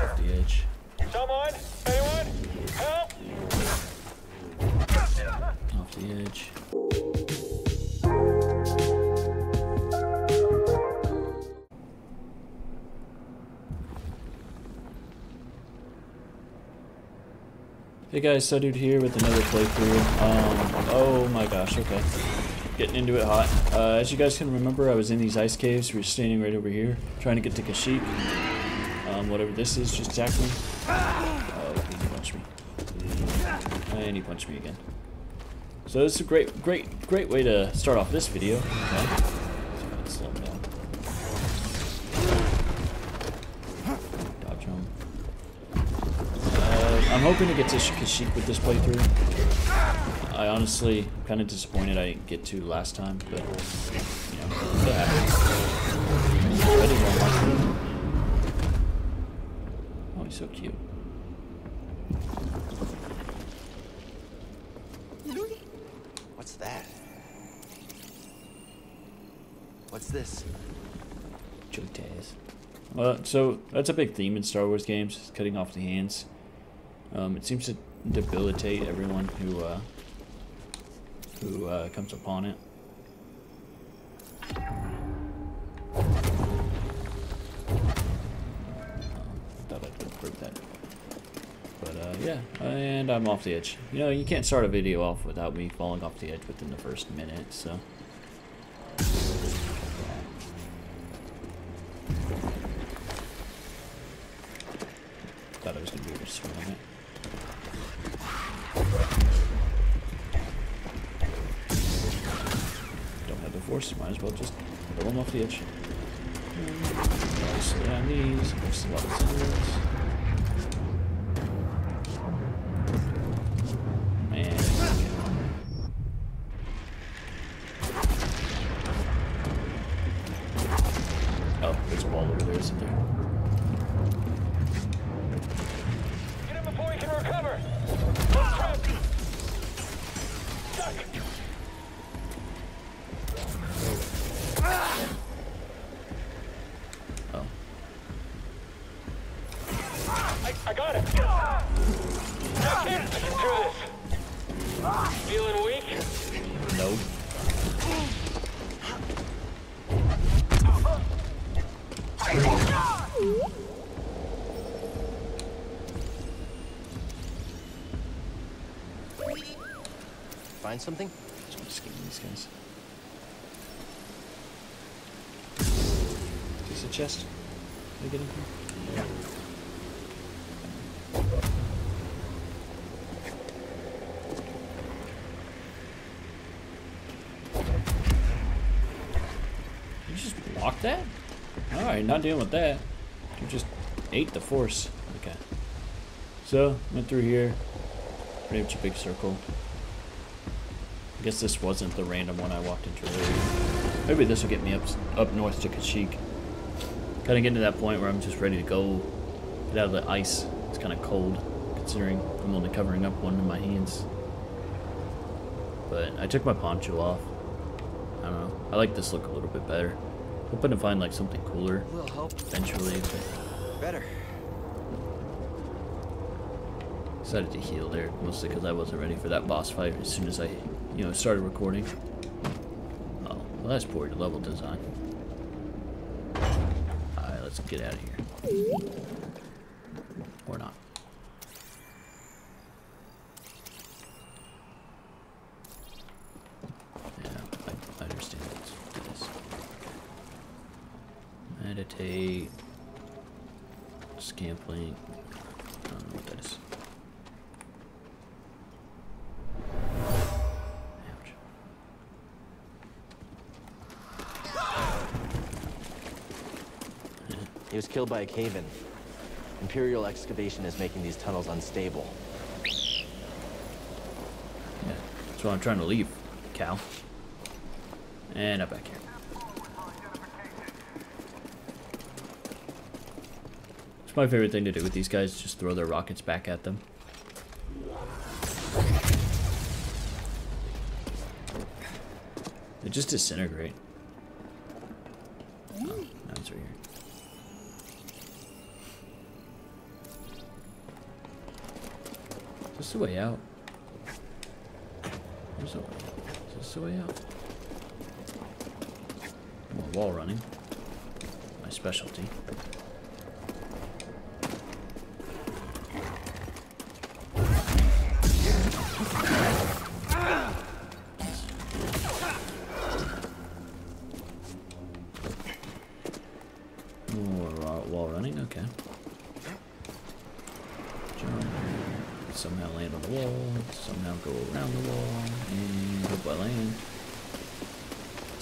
fire. The edge. Someone? Anyone? Help! Off the edge. Hey guys, so Dude here with another playthrough. Um, oh my gosh, okay. Getting into it hot. Uh, as you guys can remember, I was in these ice caves. We are standing right over here, trying to get to Kashyyyk. Whatever this is, just exactly. Oh, okay, he punched me. And he punched me again. So this is a great, great, great way to start off this video. Okay. Uh, I'm hoping to get to Kashyyyk with this playthrough. I honestly kind of disappointed I didn't get to last time, but you know, happens. So cute. What's that? What's this? Joytaz. Well, so that's a big theme in Star Wars games, cutting off the hands. Um, it seems to debilitate everyone who uh, who uh, comes upon it. Yeah, and I'm off the edge. You know, you can't start a video off without me falling off the edge within the first minute, so. Find something? So I'm just getting these guys. Is this a chest? Did I get in here? Yeah. You just blocked that? Alright, not dealing with that. You just ate the force. Okay. So, went through here. Pretty much a big circle. I guess this wasn't the random one I walked into earlier. Maybe this will get me up up north to Kashyyyk. Kind of getting to that point where I'm just ready to go. Get out of the ice. It's kind of cold, considering I'm only covering up one of my hands. But I took my poncho off. I don't know. I like this look a little bit better. Hoping to find like something cooler help. eventually. Better. decided to heal there, mostly because I wasn't ready for that boss fight as soon as I, you know, started recording. Oh, well that's poor level design. Alright, let's get out of here. Or not. Yeah, I, I understand. Let's do this. Meditate. Scomp link. I don't know what that is. Was killed by a cave-in. Imperial excavation is making these tunnels unstable. Yeah, that's why I'm trying to leave, Cal. And up back here. It's my favorite thing to do with these guys, just throw their rockets back at them. They just disintegrate. This the way out? Way. Is this the way out? Wall running. My specialty.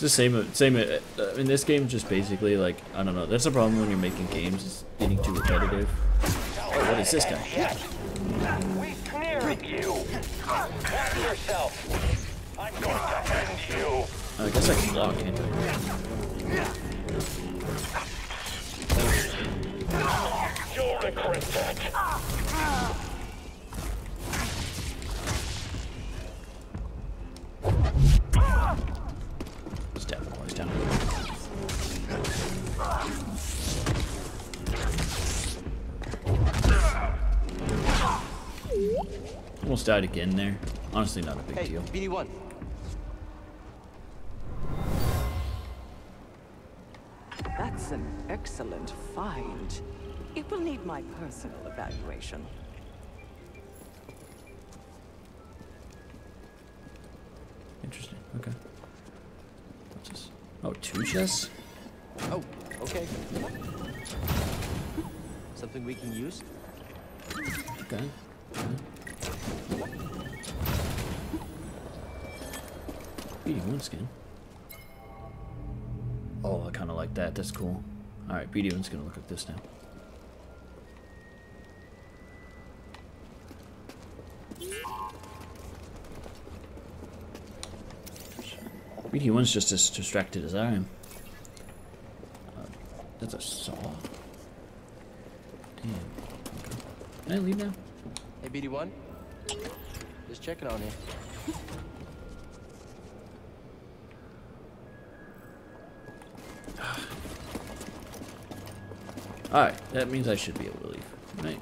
The same. Same. Uh, in this game, just basically like I don't know. That's the problem when you're making games. It's getting too repetitive. Oh, what is this guy? We sneered you. Yourself. I'm going to end you. I guess I can block, can't I? Regret that. Almost died again there. Honestly, not a big Hey, deal. BD1. That's an excellent find. It will need my personal evaluation. Interesting. Okay. What's this? Oh, two chests? Oh, okay. Something we can use? Okay. okay. BD1 skin. Oh, I kind of like that. That's cool. Alright, BD1's gonna look at this now. BD1's just as distracted as I am. Uh, that's a saw. Damn. Okay. Can I leave now? Hey, BD1. Just checking on you. Alright, that means I should be able to leave. Right.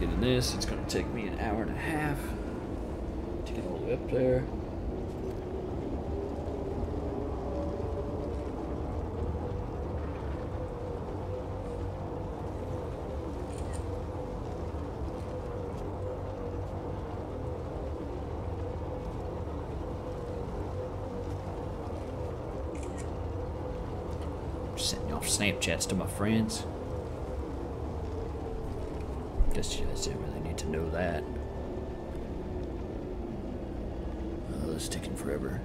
Get in this, it's gonna take me an hour and a half to get all the way up there. Snapchats to my friends. Guess you guys didn't really need to know that. Oh, it's taking forever.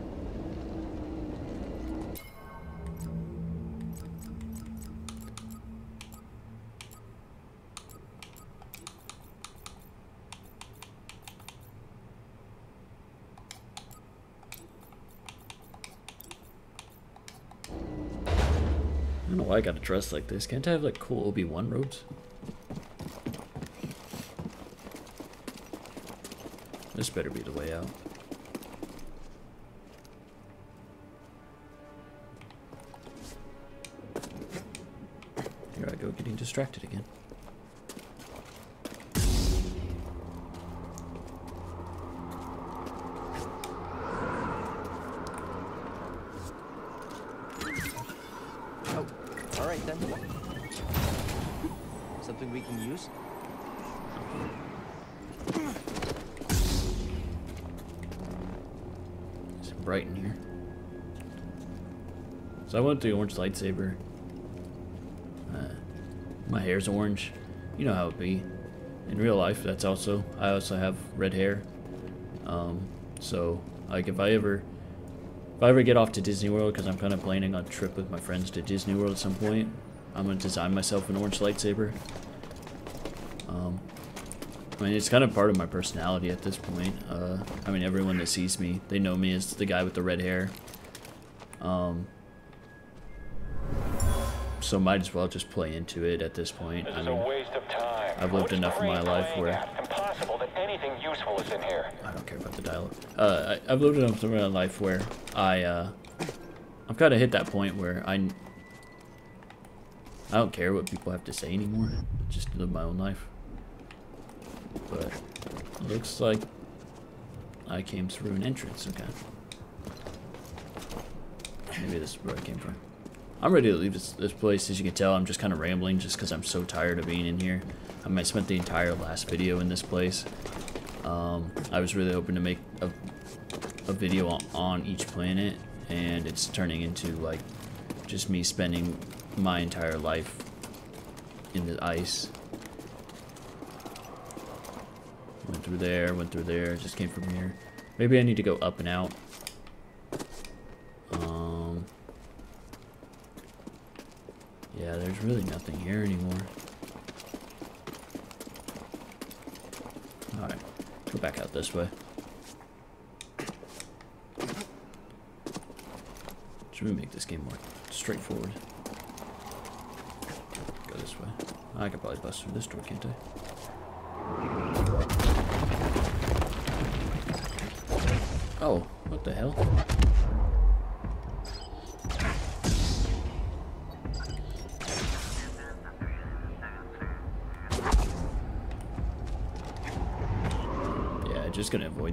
I gotta dress like this. Can't I have like cool Obi-Wan robes? This better be the way out. Here I go getting distracted again. Went the orange lightsaber. Uh, my hair's orange. You know how it be. In real life, that's also. I also have red hair. Um, so like if I ever, if I ever get off to Disney World, because I'm kind of planning on a trip with my friends to Disney World at some point, I'm gonna design myself an orange lightsaber. Um, I mean, it's kind of part of my personality at this point. Uh, I mean, everyone that sees me, they know me as the guy with the red hair. Um, so might as well just play into it at this point. This I mean, waste of time. I've lived enough of my life where- Impossible that anything useful is in here. I don't care about the dialogue. Uh, I, I've lived enough of my life where I, uh, I've kind of hit that point where I, I don't care what people have to say anymore. Just live my own life. But looks like I came through an entrance, okay. Maybe this is where I came from. I'm ready to leave this, this place. As you can tell, I'm just kind of rambling just because I'm so tired of being in here. I, mean, I spent the entire last video in this place. Um, I was really hoping to make a, a video on, on each planet, and it's turning into, like, just me spending my entire life in the ice. Went through there, went through there, just came from here. Maybe I need to go up and out. Um, yeah, there's really nothing here anymore. Alright, go back out this way. Should we make this game more straightforward? Go this way. I could probably bust through this door, can't I? Oh, what the hell?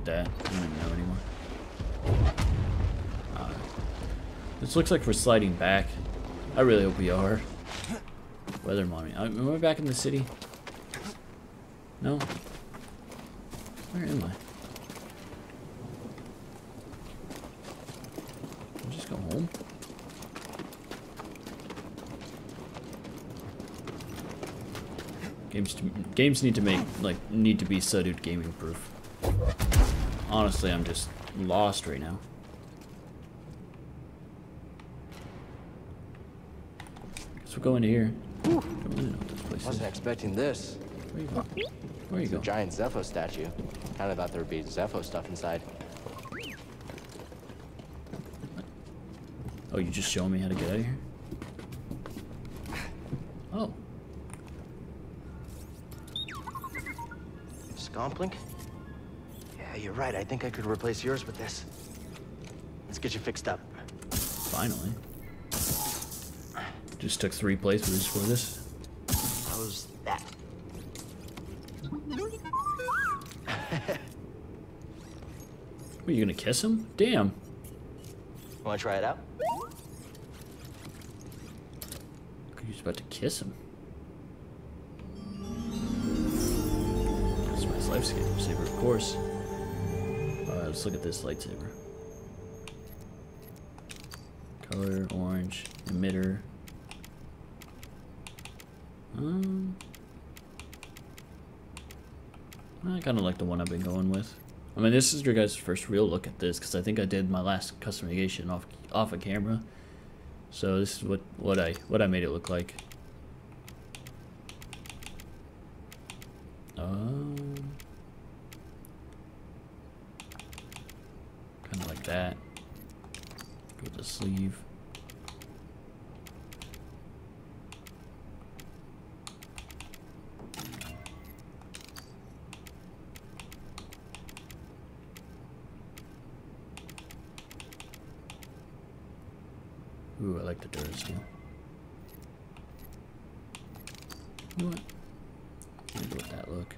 That. I don't even know anymore. Uh, this looks like we're sliding back. I really hope we are. Weather mommy. Uh, Am I back in the city? No? Where am I? I'll just go home. Games to, games need to make like need to be Suhdude gaming proof. Honestly, I'm just lost right now. Guess we'll go into here. Don't really know what this place. Wasn't expecting this. Where you go? Where you It's a go? giant Zeffo statue. Kind of thought there would be Zeffo stuff inside. Oh, you just showing me how to get out of here? Oh, Scomp link? You're right. I think I could replace yours with this. Let's get you fixed up. finally. Just took three playthroughs for this. How's that? What, you gonna kiss him? Damn. Want to try it out? He was about to kiss him. Customize lifesaver, saver, of course. Let's look at this lightsaber. Color, orange, emitter. Um, I kind of like the one I've been going with. I mean, this is your guys' first real look at this because I think I did my last customization off off a camera. So this is what what I what I made it look like. Um, kind of like that. Go with the sleeve. Ooh, I like the Duracell. You know what? Let me go with that look.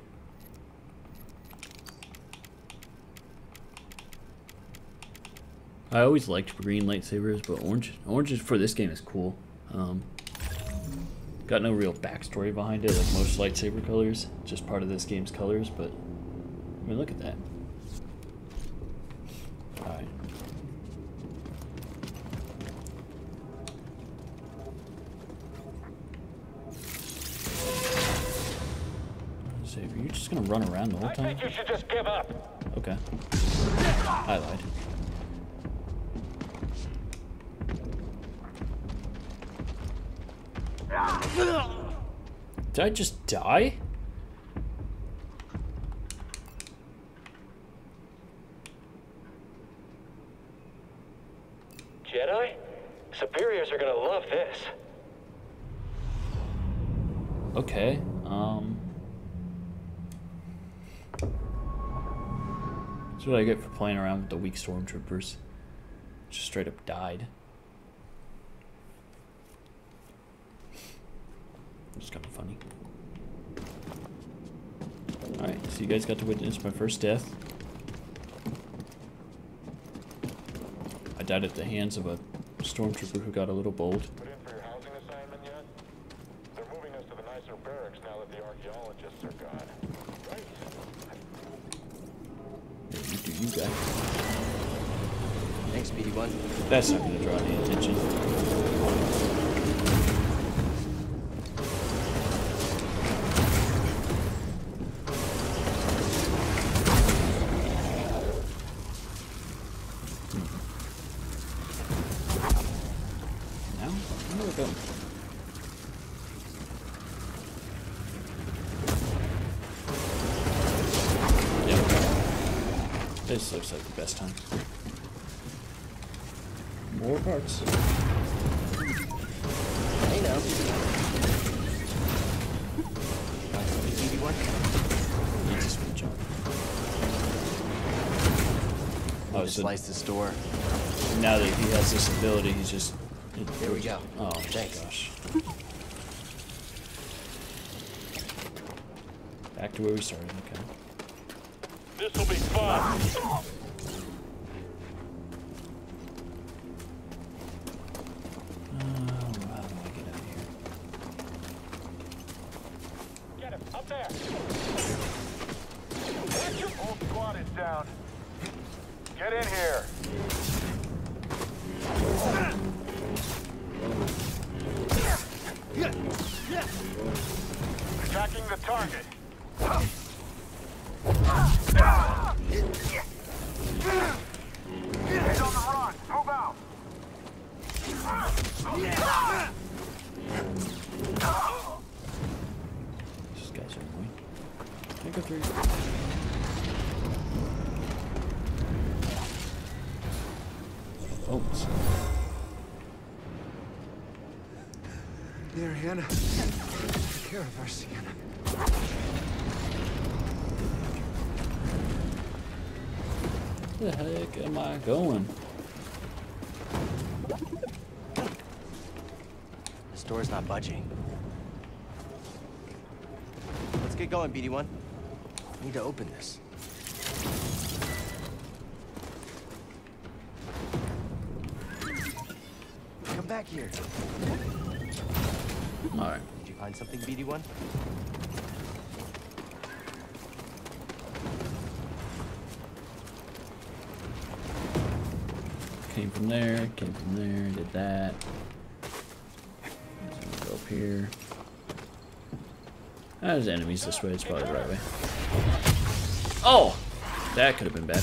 I always liked green lightsabers, but orange orange for this game is cool. Um, got no real backstory behind it, like most lightsaber colors. Just part of this game's colors, but I mean, look at that. Alright. Saber, you're just gonna run around the whole time? I think you should just give up. Okay. I lied. Did I just die? Jedi? Superiors are gonna love this. Okay. Um. That's what I get for playing around with the weak stormtroopers. Just straight up died. It's kind of funny. Alright, So you guys got to witness my first death. I died at the hands of a stormtrooper who got a little bold. Put in for your housing assignment yet? They're moving us to the nicer barracks now that the archaeologists are gone. Right. Yeah, you do you guys. Thanks, BD1. That's not gonna draw any attention. Now, where do I go? Yep. This looks like the best time. More parts. Hey now. Find something, BD1? He just went jump. Need Oh, to so slice this door. now that he has this ability, he's just. There we go. Oh, Thanks. gosh. Back to where we started, okay. fun. Oh, it's- There, Hannah. Take care of our Sienna. where the heck am I going? This door's not budging. Let's get going, BD1. I need to open this. Back here. Alright. Did you find something, BD1? Came from there, came from there, did that. So go up here. Ah, there's enemies this way, it's probably the right way. Oh! That could have been bad.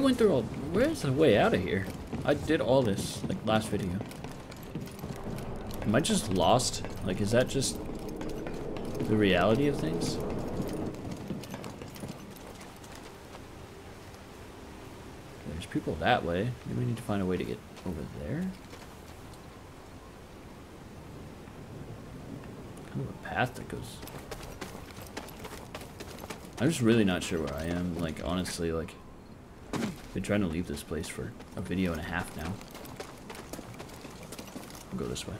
went through all. Where's the way out of here? I did all this, like, last video. Am I just lost? Like, is that just the reality of things? There's people that way. Maybe we need to find a way to get over there? Kind of a path that goes. I'm just really not sure where I am. Like, honestly, like. Been trying to leave this place for a video and a half now. I'll go this way.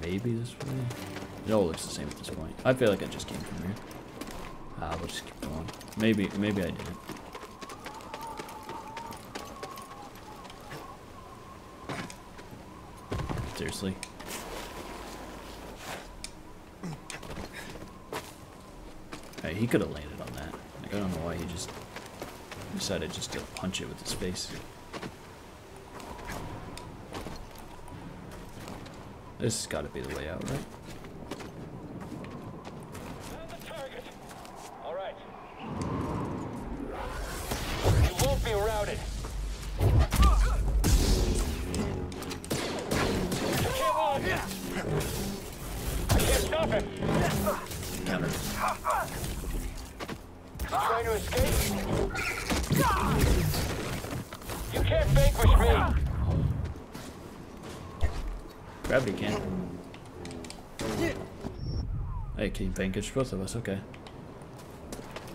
Maybe this way? It all looks the same at this point. I feel like I just came from here. Ah, we'll just keep going. Maybe, maybe I didn't. honestly. Hey, he could have landed on that. Like, I don't know why he just decided just to punch it with his face. This has got to be the way out, right? Hey, can vanquish both of us? Okay.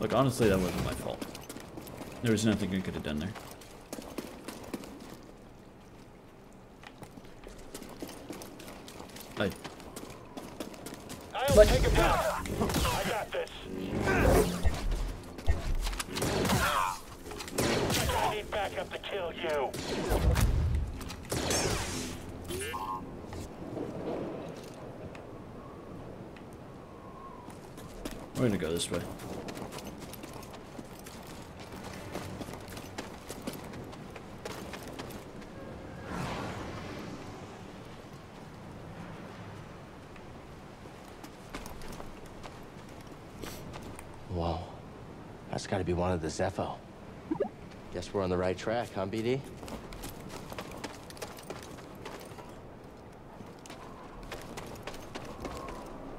Look, honestly, that wasn't my fault. There was nothing I could have done there. I, But- Whoa. That's gotta be one of the Zeffo. Guess we're on the right track, huh, BD?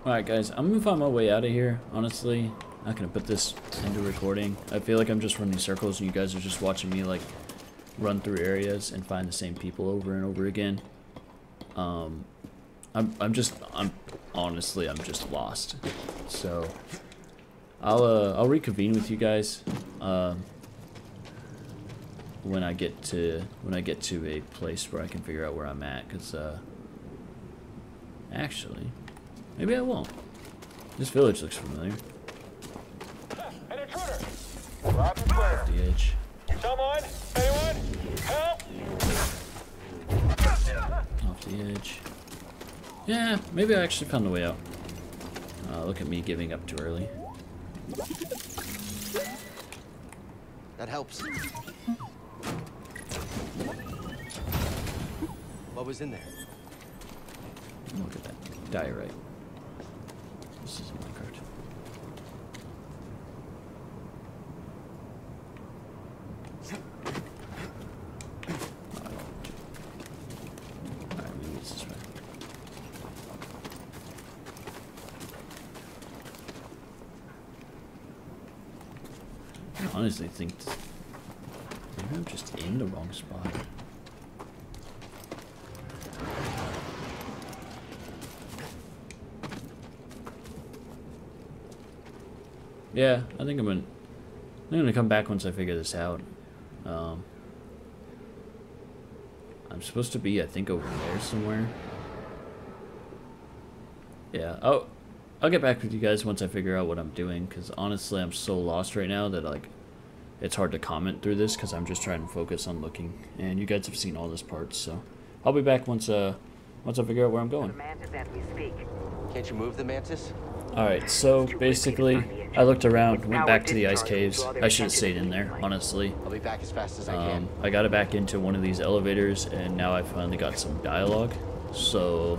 Alright guys, I'm gonna find my way out of here, honestly. Not gonna put this into recording. I feel like I'm just running circles and you guys are just watching me like run through areas and find the same people over and over again. Um I'm I'm just I'm honestly I'm just lost. So I'll uh I'll reconvene with you guys um when I get to when I get to a place where I can figure out where I'm at cuz uh actually Maybe I won't. This village looks familiar. An intruder. Clear. The edge. Someone? Anyone? Help! Off the edge. Yeah, maybe I actually found the way out. Uh, look at me giving up too early. That helps. What was in there? Look at that. Diorite. This is my card. Alright, maybe it's this way. I honestly think maybe I'm just in the wrong spot. Yeah, I think I'm gonna I'm gonna come back once I figure this out. Um, I'm supposed to be, I think, over there somewhere. Yeah. Oh, I'll get back with you guys once I figure out what I'm doing. Cause honestly, I'm so lost right now that like, it's hard to comment through this because I'm just trying to focus on looking. And you guys have seen all this part, so I'll be back once uh once I figure out where I'm going. Mantis as we speak. Can't you move the mantis? Alright, so basically, I looked around, went back to the ice caves. I should have stayed in there, honestly. I'll be back as fast as I Um, can. I got it back into one of these elevators, and now I finally got some dialogue. So,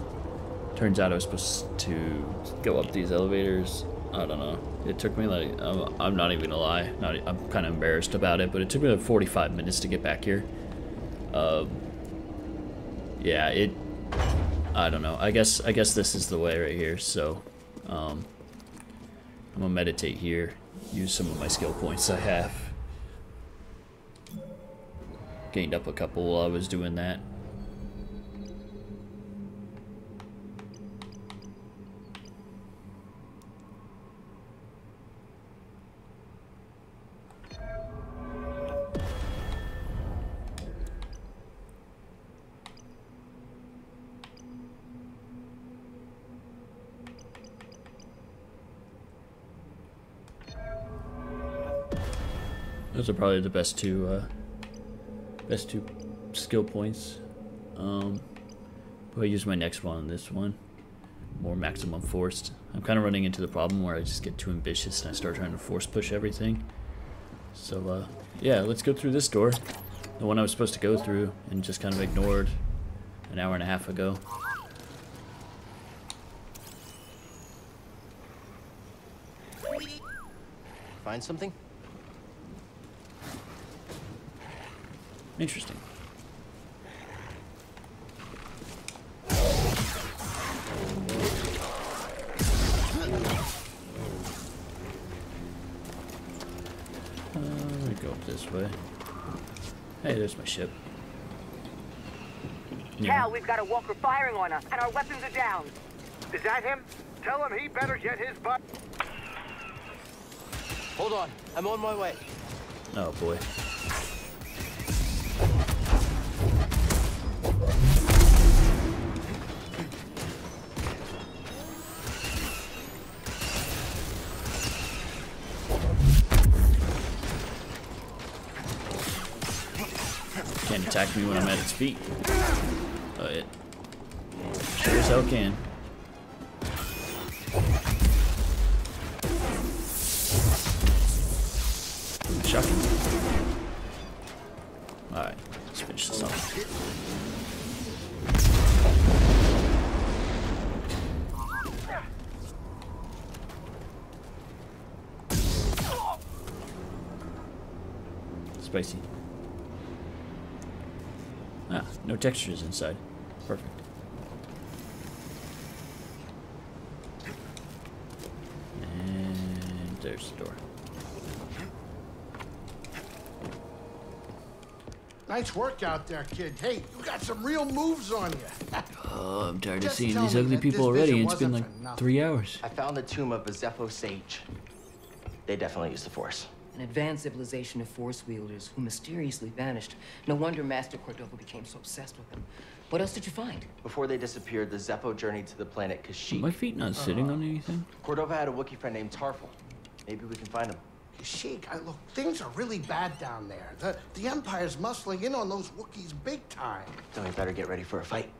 turns out I was supposed to go up these elevators. I don't know. It took me like I'm, I'm not even gonna lie. Not I'm kind of embarrassed about it, but it took me like 45 minutes to get back here. Um, yeah, it. I don't know. I guess I guess this is the way right here. So, um, I'm gonna meditate here. Use some of my skill points I have. Gained up a couple while I was doing that. Are probably the best two, uh, best two skill points. Um, but I use my next one on this one. More maximum force. I'm kind of running into the problem where I just get too ambitious and I start trying to force push everything. So, uh, yeah, let's go through this door. The one I was supposed to go through and just kind of ignored an hour and a half ago. Find something? Interesting. Uh, we go this way. Hey, there's my ship. Yeah. Cal, we've got a walker firing on us, and our weapons are down. Is that him? Tell him he better get his butt. Hold on. I'm on my way. Oh boy. Attack me when I'm at its feet. But it sure as hell can. Textures inside. Perfect. And there's the door. Nice work out there, kid. Hey, you got some real moves on you. Oh, I'm tired of seeing these ugly people already, it's been like three hours. I found the tomb of a Zeffo sage. They definitely used the Force. An advanced civilization of force wielders who mysteriously vanished. No wonder Master Cordova became so obsessed with them. What else did you find? Before they disappeared, the Zeffo journeyed to the planet Kashyyyk. My feet not sitting on anything? Uh, Cordova had a Wookiee friend named Tarful. Maybe we can find him. Sheik, I, look, things are really bad down there. The, the Empire's muscling in on those Wookiees big time. Then we better get ready for a fight.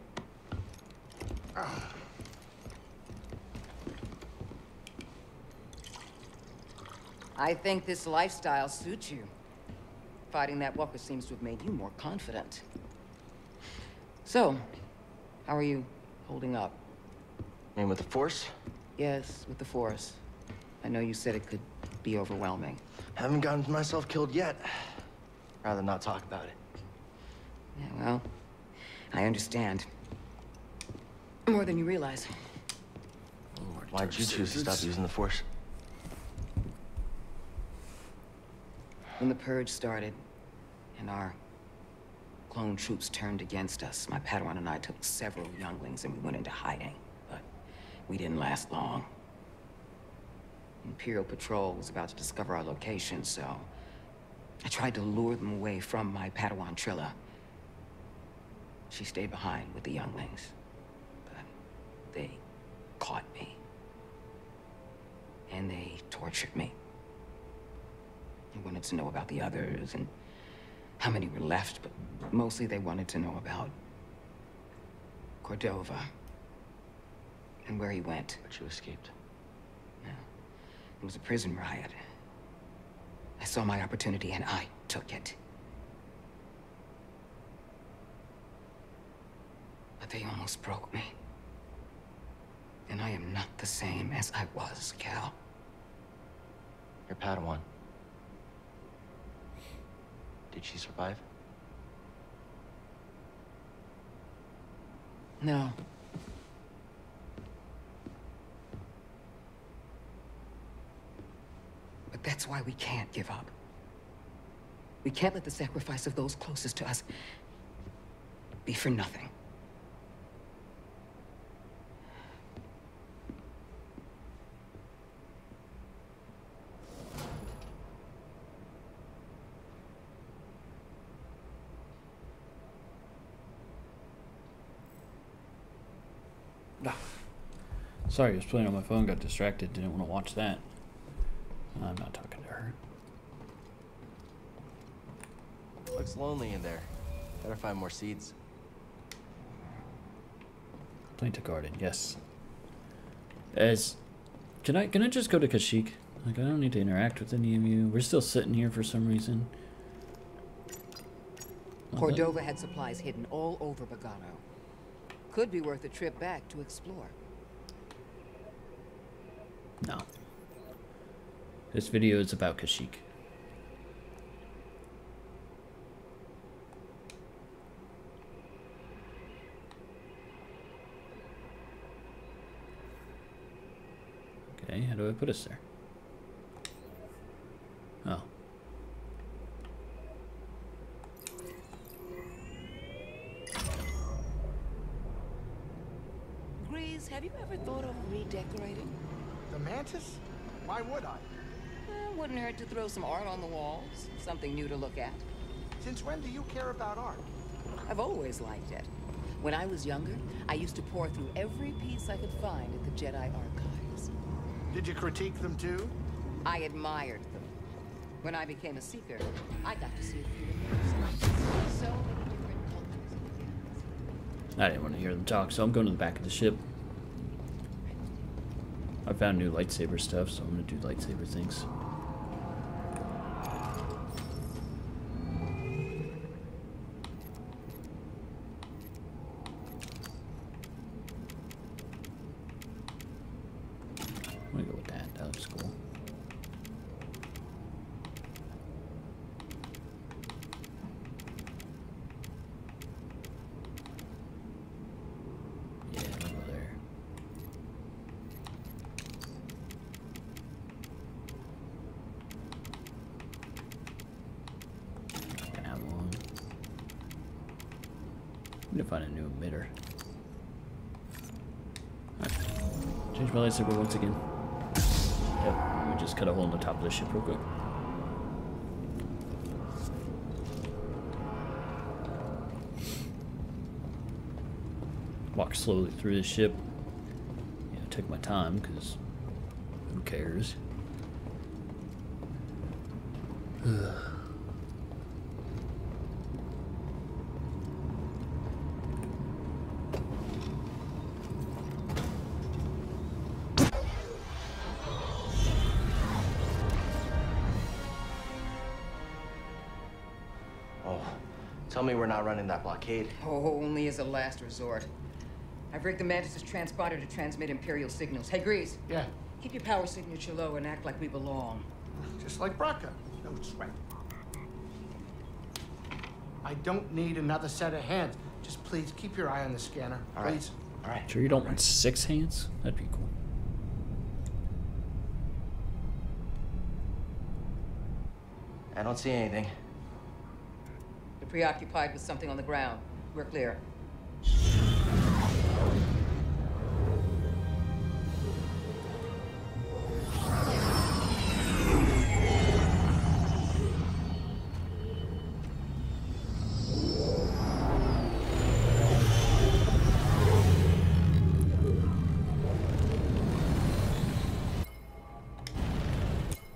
I think this lifestyle suits you. Fighting that walker seems to have made you more confident. So, how are you holding up? I mean, with the Force, Yes, with the Force. I know you said it could be overwhelming. haven't gotten myself killed yet. Rather not talk about it. Yeah, well, I understand. More than you realize. Oh, Lord, Why'd you choose to stop using the Force? When the Purge started, and our clone troops turned against us, my Padawan and I took several younglings and we went into hiding. But we didn't last long. Imperial Patrol was about to discover our location, so I tried to lure them away from my Padawan Trilla. She stayed behind with the younglings, but they caught me. And they tortured me. They wanted to know about the others and how many were left, but mostly they wanted to know about Cordova and where he went. But you escaped. Yeah. It was a prison riot. I saw my opportunity and I took it. But they almost broke me. And I am not the same as I was, Cal. Your Padawan. Did she survive? No. But that's why we can't give up. We can't let the sacrifice of those closest to us be for nothing. Sorry, I was playing on my phone, got distracted, didn't want to watch that. I'm not talking to her. Looks lonely in there. Better find more seeds. Plant a Garden, yes. As can I can I just go to Kashyyyk? Like I don't need to interact with any of you. We're still sitting here for some reason. Well, that- Cordova had supplies hidden all over Bogano. Could be worth a trip back to explore. No. This video is about Kashyyyk. Okay, how do I put us there? Oh. Greez, have you ever thought of redecorating? The mantis? Why would I? Eh, wouldn't hurt to throw some art on the walls. Something new to look at. Since when do you care about art? I've always liked it. When I was younger, I used to pour through every piece I could find at the Jedi Archives. Did you critique them too? I admired them. When I became a seeker, I got to see a few of So many different cultures. I didn't want to hear them talk, so I'm going to the back of the ship. Found new lightsaber stuff, so I'm to do lightsaber things. I'm going to go with that. That looks cool. Yeah, I'll go there. That one. Need to find a new emitter. Alright. Change my lightsaber once again. Yep, let me just cut a hole in the top of the ship real quick. Walk slowly through the ship. Know, take my time because who cares? Oh, not running that blockade. Oh, only as a last resort. I've rigged the Mantis' transponder to transmit Imperial signals. Hey, Greez, Yeah, keep your power signature low and act like we belong. just like Bracca. No sweat. I don't need another set of hands. Just please keep your eye on the scanner. All right. Please. All right. Sure you don't want six hands? That'd be cool. I don't see anything. Preoccupied with something on the ground. We're clear.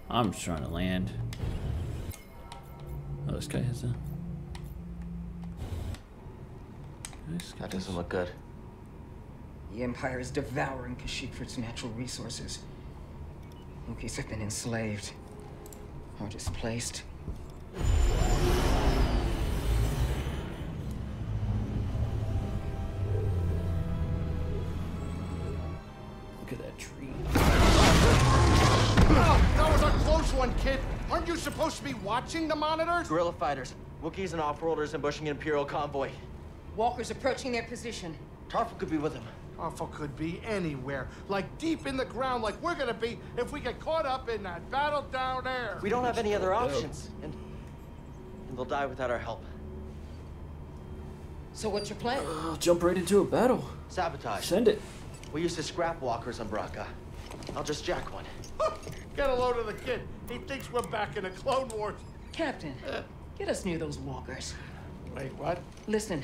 I'm just trying to land. Oh, this guy has a. Nice. That doesn't look good. The Empire is devouring Kashyyyk for its natural resources. Wookiees have been enslaved or displaced. Look at that tree. Oh, that was a close one, kid. Aren't you supposed to be watching the monitors? Guerrilla fighters, Wookiees and off-worlders ambushing an Imperial convoy. Walkers approaching their position. Tarfful could be with them. Awful could be anywhere, like deep in the ground, like we're gonna be if we get caught up in that battle down there. We don't have any other options, and and they'll die without our help. So what's your plan? Uh, I'll jump right into a battle. Sabotage. Send it. We used to scrap walkers on Bracca. I'll just jack one. Get a load of the kid. He thinks we're back in the Clone Wars. Captain, eh. get us near those walkers. Wait, what? Listen,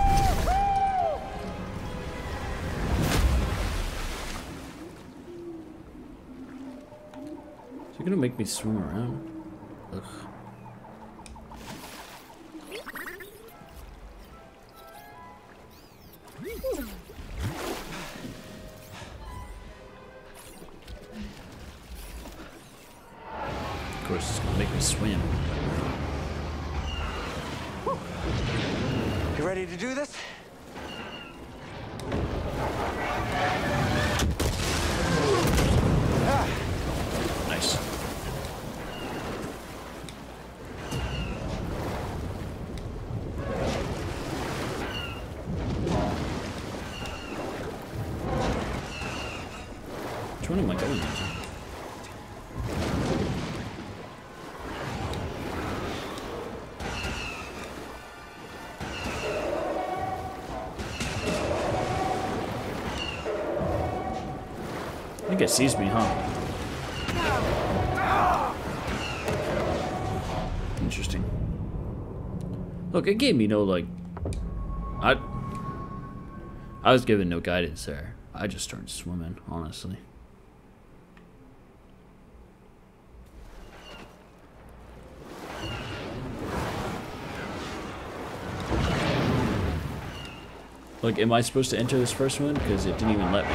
he gonna make me swim around? Ugh. I think it sees me, huh? Interesting. Look, it gave me no like. I. I was given no guidance there. I just started swimming, honestly. Look, am I supposed to enter this first one? Because it didn't even let me.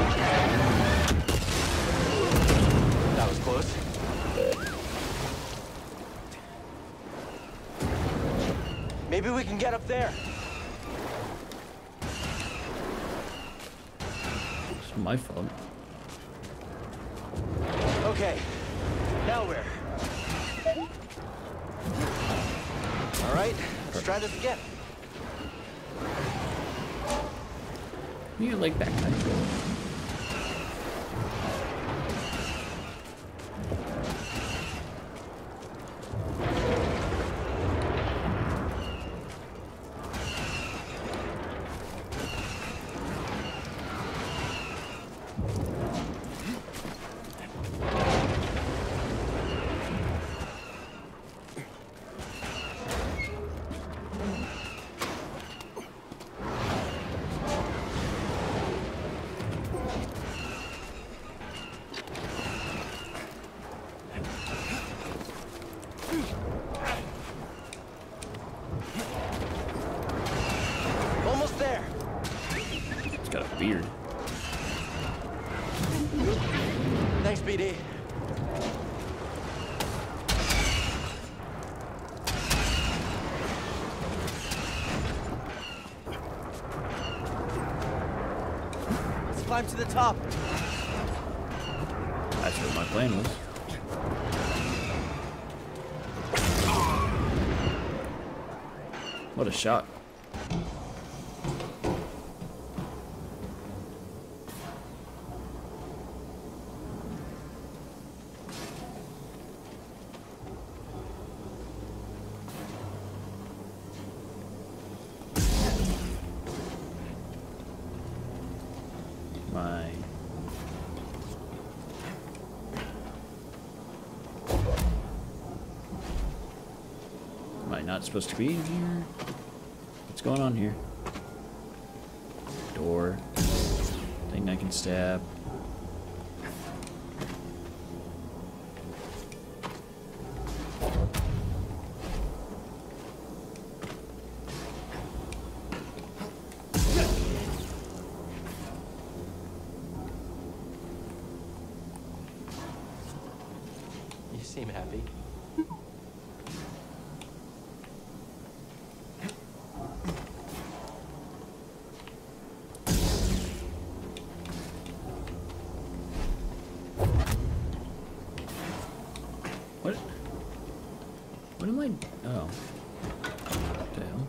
That was close. Maybe we can get up there. It's my fault. Okay. Now where? All right, let's try this again. Climb to the top. That's what my plan was. What a shot. Not supposed to be in here? What's going on here? Door. Thing I can stab. You seem happy. What? What am I? Oh. What the hell?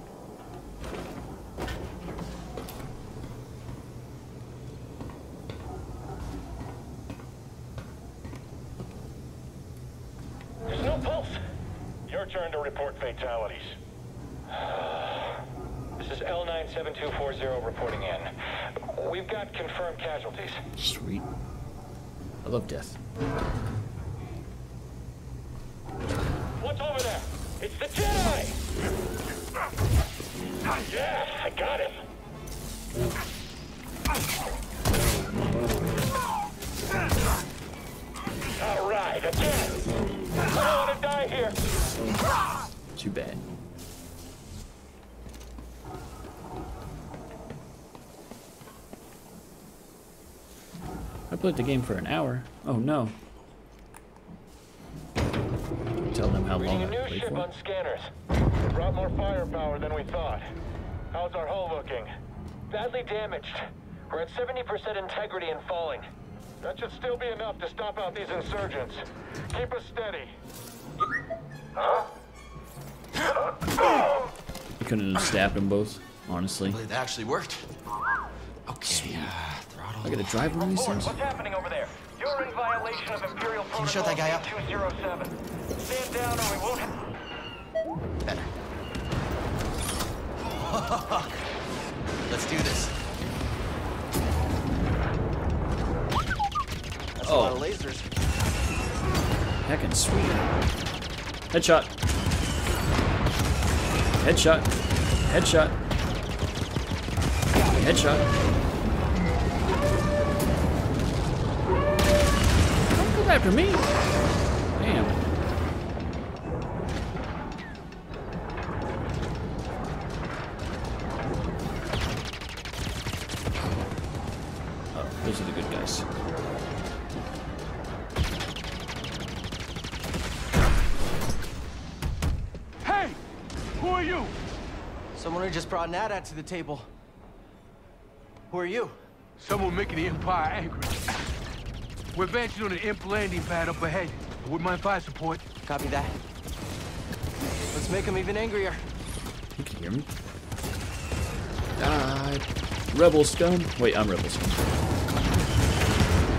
There's no pulse. Your turn to report fatalities. This is L97240 reporting in. We've got confirmed casualties. Sweet. I love death. Too bad. I played the game for an hour. Oh no. Tell them how Reading long a Good ship for it. on scanners. It brought more firepower than we thought. How's our hull looking? Badly damaged. We're at 70% integrity and falling. That should still be enough to stop out these insurgents. Keep us steady. Huh? You couldn't have stabbed them both, honestly. It actually worked. Okay, uh, throttle. I gotta drive one of these things. what's happening over there? You're in violation of Imperial Protocol you shut that guy up? 207. Stand down or we won't have... Better. Let's do this. That's a lot of Oh. lasers. Heckin' sweet. Headshot. Headshot. Headshot. Headshot. Don't come after me. Damn. Oh, those are the good guys. Someone who just brought Nada to the table. Who are you? Someone making the Empire angry. We're advancing on an imp landing pad up ahead. I wouldn't mind fire support. Copy that. Let's make them even angrier. You can hear me. Die. Rebel scum. Wait, I'm rebel scum.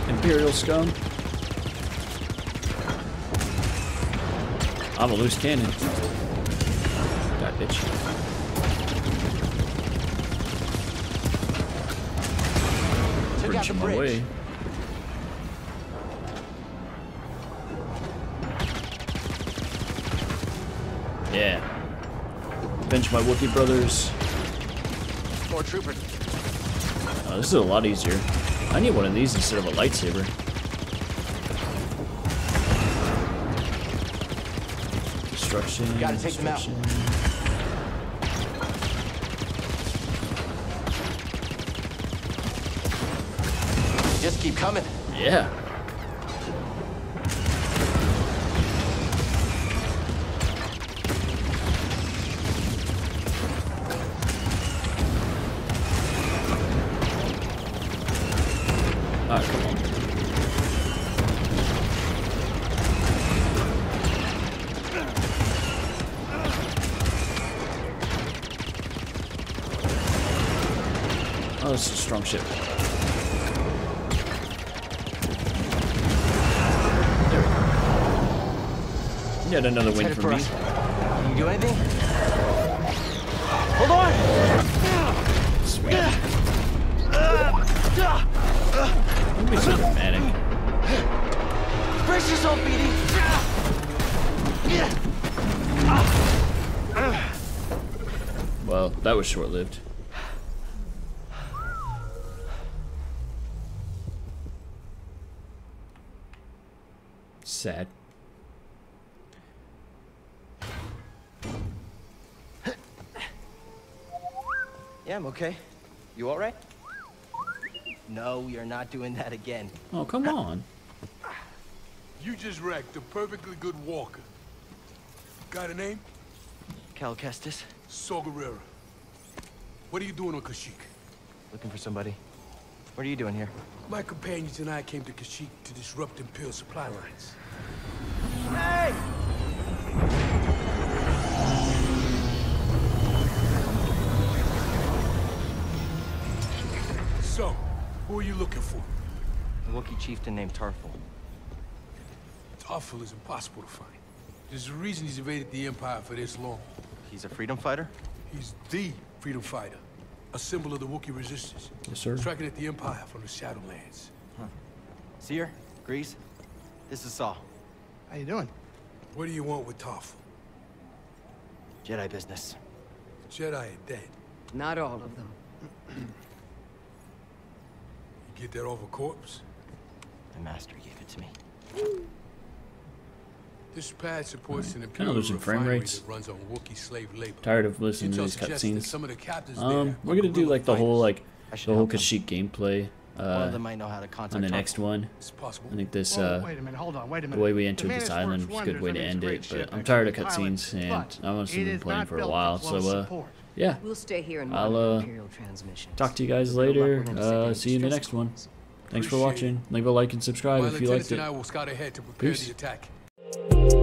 Imperial scum. I'm a loose cannon. Die, bitch. Took out Bridge in my way. Yeah. Bench my Wookiee brothers. More troopers. Oh, this is a lot easier. I need one of these instead of a lightsaber. Destruction. Gotta take them out. Keep coming. Yeah. Ah. Oh, this is a strong ship. Go. Yet another win for for me. Can you do anything? Hold on! Sweet. Don't be so dramatic. Brace yourself, BD! Well, that was short-lived. Not doing that again. Oh, come on. You just wrecked a perfectly good walker. Got a name? Cal Kestis, Saw Gerrera. What are you doing on Kashyyyk? looking for somebody. What are you doing here? My companions and I came to Kashyyyk to disrupt Imperial supply lines. Hey! So, who are you looking for? A Wookiee chieftain named Tarfful. Tarfful is impossible to find. There's a reason he's evaded the Empire for this long. He's a freedom fighter? He's the freedom fighter, a symbol of the Wookiee resistance. Yes, sir. Striking at the Empire from the Shadowlands. Huh. Cere? Greez? This is Saw. How you doing? What do you want with Tarfful? Jedi business. Jedi are dead. Not all of them. Get that off a corpse? The master gave it to me. This pad supports an an kind of losing frame rates. Runs on Wookiee slave labor. Tired of listening to these cutscenes. Some of the um, we're gonna do like the whole like the whole Kashyyyk gameplay. Uh, on the next one. I think this, uh, minute, the way we entered this island is a good way to end it, but I'm tired of cutscenes, and I've been playing for a while, so, uh, yeah. We'll stay here and I'll uh, talk to you guys later. Uh, see you in the next one. Thanks for watching. Leave a like and subscribe if you liked it. Peace.